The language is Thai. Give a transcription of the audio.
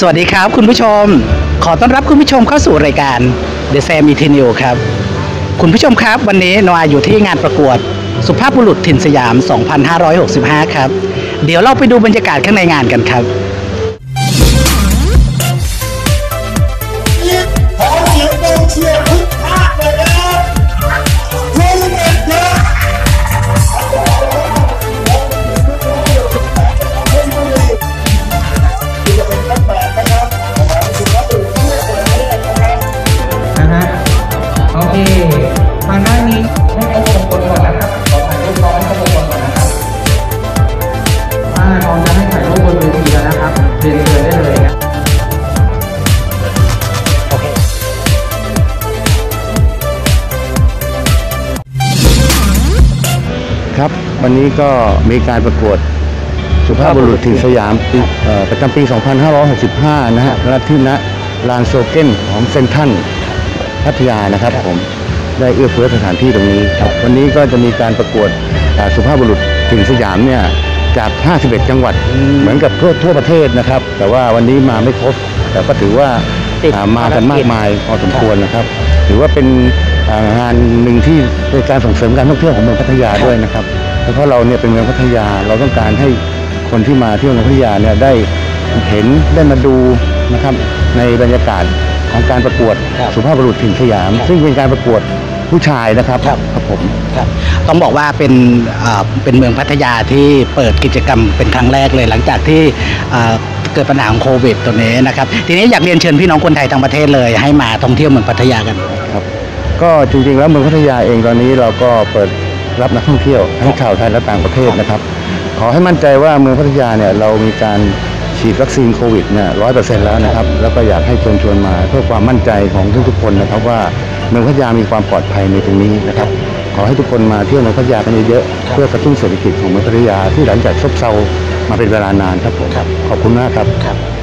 สวัสดีครับคุณผู้ชม ขอต้อนรับคุณผู้ชมเข้าสู่รายการ The Sam i t i n e w ครับ คุณผู้ชมครับวันนี้นวาอยู่ที่งานประกวด สุภาพบุรุษถิ่นสยาม 2565 ครับ เดี๋ยวเราไปดูบรรยากาศข้างในงานกันครับ ทางด้านนี้ให้เขาลงคนก่อนนะครับขอถ่ายรูปน้องให้เขาลงคนก่อนนะครับถ้าน้องจะให้ถ่ายรูปบนเวทีแล้วนะครับเรียนเชิญได้เลยนะโอเคครับ วันนี้ก็มีการประกวดสุภาพบุรุษถิ่นสยามปีเอ่อประจำปี 2565 นะฮะและที่ณลานโซเก้นของเซนทรันพัทยานะครับผม ได้เอื้อเฟื้อสถานที่ตรงนี้ครับวันนี้ก็จะมีการประกวดอ่าสุภาพบุรุษถิ่นสยามเนี่ยจาก 51 จังหวัดเหมือนกับทั่วทั่วประเทศนะครับ แต่ว่าวันนี้มาไม่ครบ แต่ก็ถือว่าติดอ่ามากันภารกิจมากมายพอสมควรนะครับ ถือว่าเป็นอ่างานหนึ่งที่เป็นการส่งเสริมการท่องเที่ยวของเมืองพัทยาด้วยนะครับ เพราะเราเนี่ยเป็นเมืองพัทยาเราต้องการให้คนที่มาเที่ยวเมืองพัทยาเนี่ยได้เห็นได้มาดูนะครับในบรรยากาศ ของการประกวดครับสุภาพบุรุษถิ่นสยาม ครับซึ่งเป็นการประกวดผู้ชายนะครับครับ ครับผม ครับต้องบอกว่าเป็นอ่าเป็นเมืองพัทยาที่เปิดกิจกรรมเป็นครั้งแรกเลยหลังจากที่อ่าเกิดปัญหาของโควิดตัวนี้นะครับทีนี้อยากเรียนเชิญพี่น้องคนไทยทั้งประเทศเลย ให้มาท่องเที่ยวเมืองพัทยากัน ครับก็จริงๆแล้วเมืองพัทยาเองตอนนี้เราก็เปิดรับนักท่องเที่ยวทั้งชาวไทยและต่างประเทศนะครับ ขอให้มั่นใจว่าเมืองพัทยาเนี่ยเรามีการ ฉีดวัคซีนโควิดเนี่ยร้อยเปอร์เซ็นต์แล้วนะครับ แล้วก็อยากให้เชิญชวนมาเพื่อความมั่นใจของทุกๆคนนะครับว่าเมืองพัทยามีความปลอดภัยในตรงนี้นะครับ ขอให้ทุกคนมาเที่ยวเมืองพัทยากันเยอะๆเพื่อกระตุ้นเศรษฐกิจของเมืองพัทยาที่หลังจากซบเซามาเป็นเวลานานครับผมขอบคุณมากครับครับ